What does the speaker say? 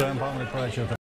Graham Palmer, Pressure.